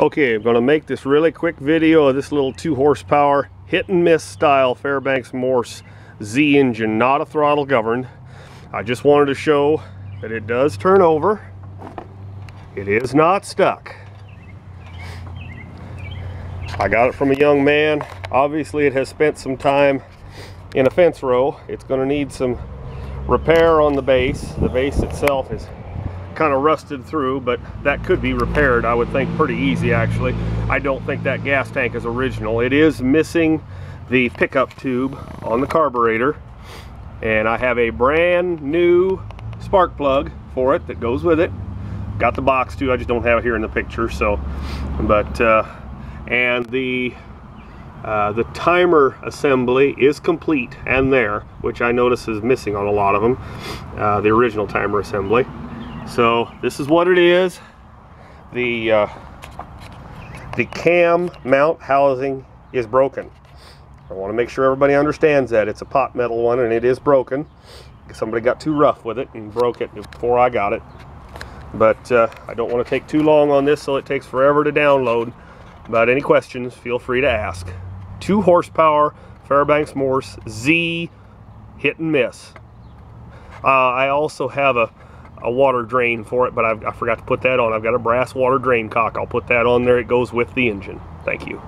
Okay, I'm gonna make this really quick video of this little two horsepower hit and miss style Fairbanks Morse Z engine, not a throttle governed. I just wanted to show that it does turn over. It is not stuck. I got it from a young man. Obviously it has spent some time in a fence row. It's gonna need some repair on the base. The base itself is kind of rusted through, but that could be repaired, I would think, pretty easy, actually. I don't think that gas tank is original. It is missing the pickup tube on the carburetor, and I have a brand new spark plug for it that goes with it. Got the box too, I just don't have it here in the picture, so, but, uh, and the uh, the timer assembly is complete and there, which I notice is missing on a lot of them, uh, the original timer assembly. So this is what it is. The, uh, the cam mount housing is broken. I want to make sure everybody understands that. It's a pot metal one and it is broken. Somebody got too rough with it and broke it before I got it. But uh, I don't want to take too long on this so it takes forever to download. But any questions, feel free to ask. Two horsepower Fairbanks Morse Z hit and miss. Uh, I also have a a water drain for it, but I've, I forgot to put that on. I've got a brass water drain cock. I'll put that on there. It goes with the engine. Thank you.